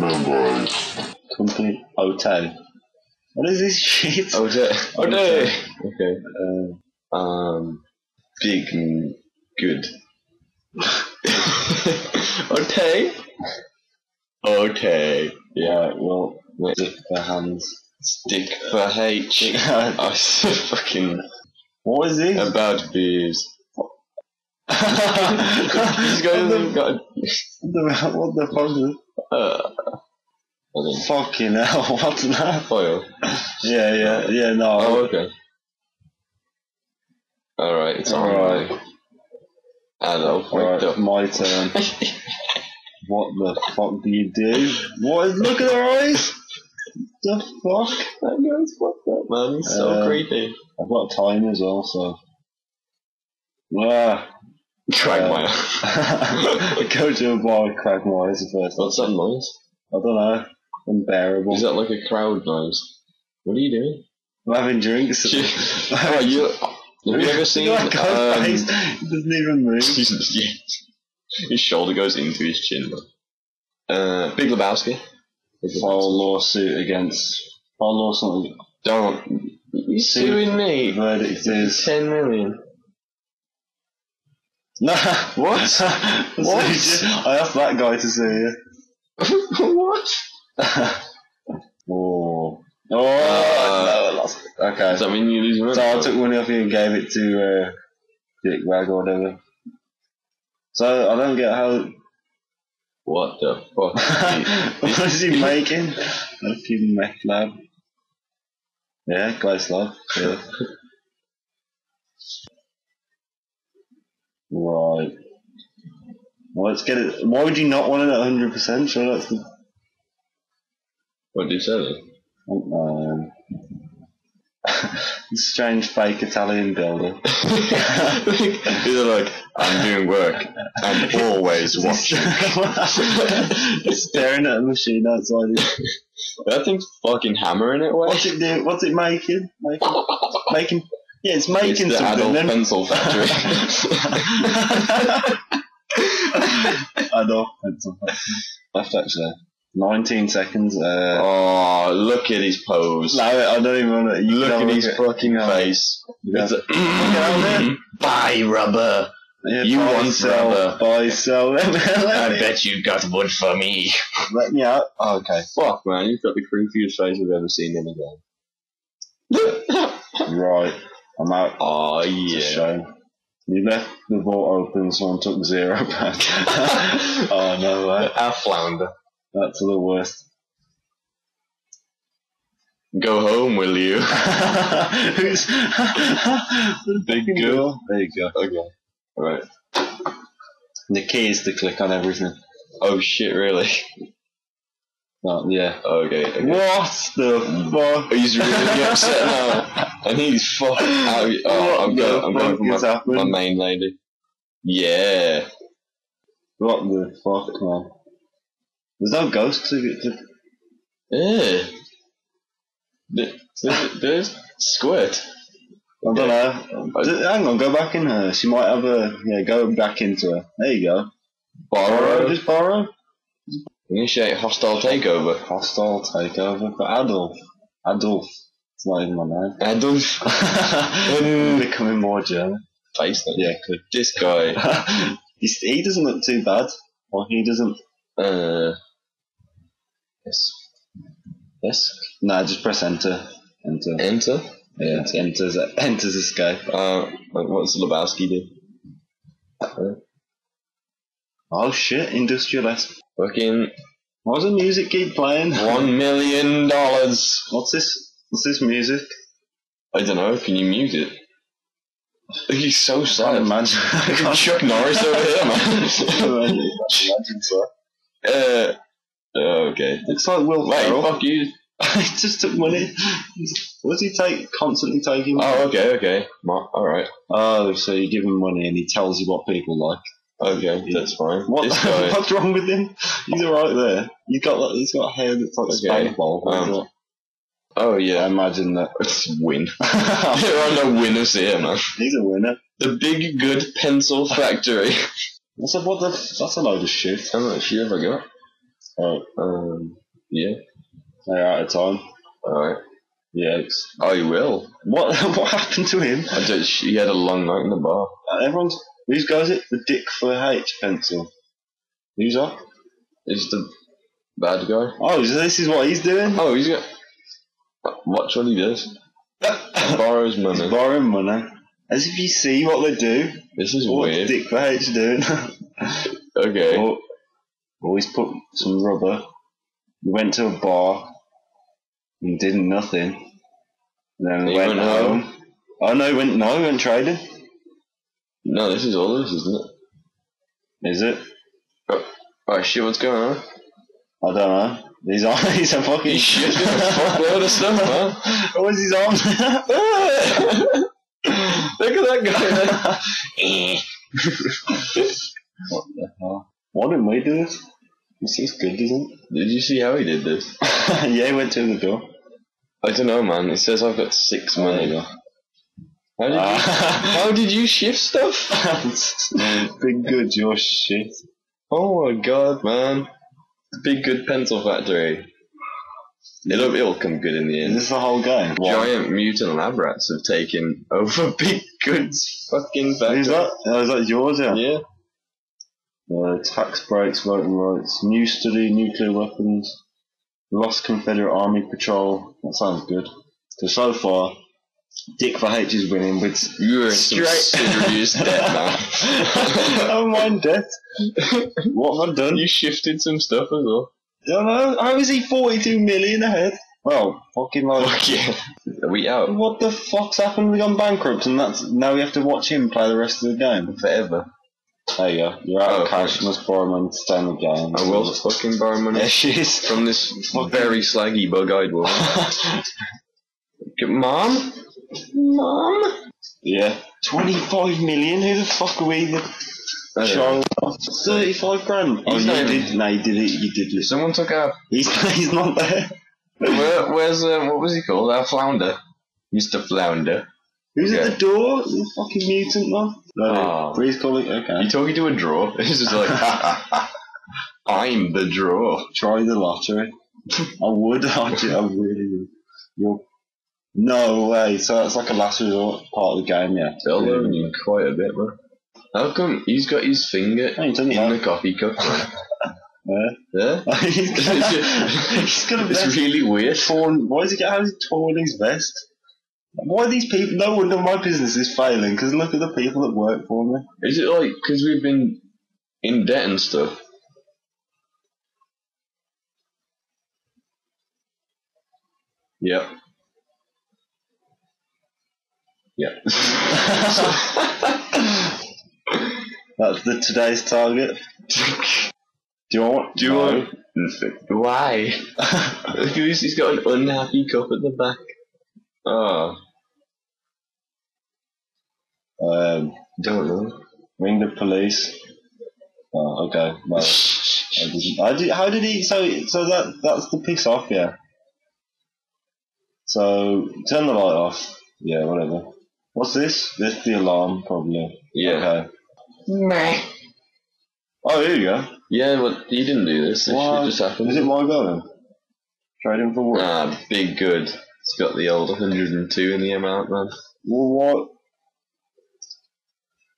boys. Company Hotel. What is this shit? Oh, day. Oh, Okay. day. Okay. Uh, Um, big and good. okay. Okay. yeah, well, stick for hands. Stick for H. I said fucking what is this? about beers. These what, guys the, got. what the fuck is Uh, I? Fucking hell, what's that? foil. Yeah, yeah, yeah, no. Oh, okay. Alright, it's. Alright. Hello, wake Alright, up. my turn. What the fuck do you do? What is, look at her eyes! The fuck? That guy's fucked up, man. He's so Uh, creepy. I've got time as well, so. Ah. Quagmire. Go to a bar with Quagmire is the first. What's that noise? I don't know. Unbearable. Is that like a crowd noise? What are you doing? I'm having drinks. oh, you, have you ever seen? At um, face. He doesn't even move. His shoulder goes into his chin. Uh, Big Lebowski. Big Lebowski. File lawsuit against. File lawsuit. Don't. You Suit. suing me? verdict is. Ten million. No. What? what? I asked that guy to see you. what? oh. Oh, Uh, no, I lost it. Okay. Does that mean you lose money? So I took money off you and gave it to uh, Dick Wag or whatever. So I don't get how. What the fuck? what is he making? A few mech lab. Yeah, close lab. Yeah. Right. Well, let's get it. Why would you not want it at hundred percent? Sure, that's the. what do you say? Um, strange fake Italian builder. These are like, I'm doing work. I'm always watching. Staring at a machine outside. that thing's fucking hammering it away. What's it doing? What's it making? Making? making yeah, it's making it's the something. adult pencil factory. adult pencil factory. Left actually. 19 seconds. Uh, oh, look at his pose. no, I don't even want to. Look at his at- fucking face. Yeah. It's a, buy rubber. Yeah, You buy, want sell, rubber. Buy, sell. Me, bet you got wood for me. let me out. Oh, okay. Fuck, man, you've got the creepiest face I've ever seen in a game. Right. I'm out. oh, yeah. You left the vault open, so I took zero back. oh, no way. Our flounder. That's the worst. Go home, will you? Who's Big girl. There you go. Okay. Right. The key is to click on everything. Oh shit, really? Yeah. Okay. okay. What the fuck? He's really upset now. And he's fucking out. Oh, I'm going, I'm going for my, happening? my main lady. Yeah. What the fuck, man? There's no ghost to get to. Yeah. There- There's, there's squirt. I don't know. D- Hang on, go back in her. She might have a. Yeah, go back into her. There you go. Borrow. Just borrow. Initiate hostile takeover. Hostile takeover for Adolf. Adolf. It's not even my name. Adolf. Becoming more German. Face them. Yeah, click. This guy. He's, he doesn't look too bad. Or he doesn't. Uh. Yes. Yes. Nah, just press enter. Enter. Enter. Yeah, enters enters escape. Uh, like, what's Lebowski do? Oh shit, industrial esp. Fucking Why does the music keep playing? one million dollars. What's this? What's this music? I don't know. Can you mute it? He's so I can't sad. imagine. I can't Chuck Norris over here, man. imagine so. uh, okay. Looks like Will Wait, Ferrell. fuck you. he just took money. What does he take? Constantly taking money? Oh, okay, okay. All right. Oh, so you give him money and he tells you what people like. Okay, that's fine. What? What's wrong with him? He's alright there. He's got like, he's got hair that's like Okay, ball. um, Oh I yeah. imagine that. It's win. there are no winners here, man. he's a winner. The big good pencil factory. That's a, what the? That's a load of shit. How much you ever got? Oh, Um, yeah. they're out of time. Alright. Yeah. It's, Oh, you will. what what happened to him? I just, he had a long night in the bar. Uh, everyone's whose goes it? The Dick for H pencil. Who's that? He's the bad guy. Oh, so this is what he's doing. Oh, he's got. Watch what he does. Borrows money. He's borrowing money. As if you see what they do. This is What weird. Dick for H doing? Okay. Or, always put some rubber. We went to a bar and did nothing. Then we went went home. home? Oh no, we went no, we went trading. No, this is all this, isn't it? Is it? Oh, oh shit, what's going on? I don't know. These on. He's a fucking. He's shifting a fuckload of stuff, man. What was his arm? Look at that guy. what the hell? Why didn't we do this? This seems good, isn't it? Did you see how he did this? yeah, he went to the door. I don't know, man. It says I've got six There money. you go. How did you? Ah. How did you shift stuff? Big good, your shit. Oh my god, man! Big good pencil factory. It'll it'll come good in the end. this is the whole game? Giant mutant lab rats have taken over Big Good's fucking factory. Who's that? Oh, is that yours? Yeah. Yeah. Uh, tax breaks, voting rights, new study, nuclear weapons, lost Confederate Army patrol. That sounds good. So so far, Dick for H is winning with. You are some Straight- serious debt, man. I don't mind debt. What have I done? you shifted some stuff as well. I don't know. How is he 42 million ahead? Well, fucking like. Fuck yeah. Are we out? What the fuck's happened? We gone bankrupt, and that's now we have to watch him play the rest of the game. Forever. There you go. You're out Oh, of cash. thanks. You must borrow money to stay in the game. I will fucking borrow money There she is. from this very slaggy bug-eyed woman. Mom? Mom? yeah. 25 million? Who the fuck are we? The I don't child? 35 grand. Oh, He's you not even- did. No, you did it. You did listen. Someone took our... He's, he's not there. Where, where's... Uh, what was he called? Our flounder. Mr. Flounder. Who's at Okay. the door? The fucking mutant man? No, Oh. please call it. Okay. You talking to a draw? This just like... I'm the draw. Try the lottery. I would. I, do- I really would. You're, no way. So that's like a last resort part of the game, yeah. They'll learn you quite a bit, man. How come he's got his finger didn't in you? the coffee cup? Yeah. Yeah? he's gonna, he's gonna It's really weird. torn. Why is he get? How is he torn his vest? Why are these people? No wonder my business is failing. Because look at the people that work for me. Is it like because we've been in debt and stuff? Yep. Yep. That's the today's target. Do you want? Do you want? Why? Look at he's got an unhappy cup at the back. Oh, Um, don't know. ring the police. Oh, okay. Well, I didn't- I did, how did he? So, so that that's the piss off, yeah. So turn the light off. Yeah, whatever. What's this? This the alarm, probably. Yeah. Okay. Oh, here you go. Yeah, but you didn't do this. This Why- just happened. Is it my go? Trading for what? Ah, big good. It's got the old 102 in the amount, man. Well, what?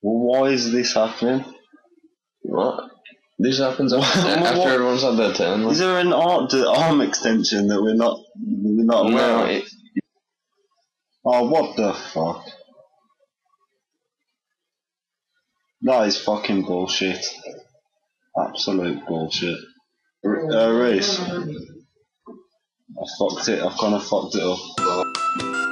Well, why is this happening? What? This happens after, Well, after what- everyone's had their turn. Is there an art the arm extension that we're not we're not aware No, of? it, Oh, what the fuck? That is fucking bullshit. Absolute bullshit. R- uh, I fucked it. I've kind of fucked it up.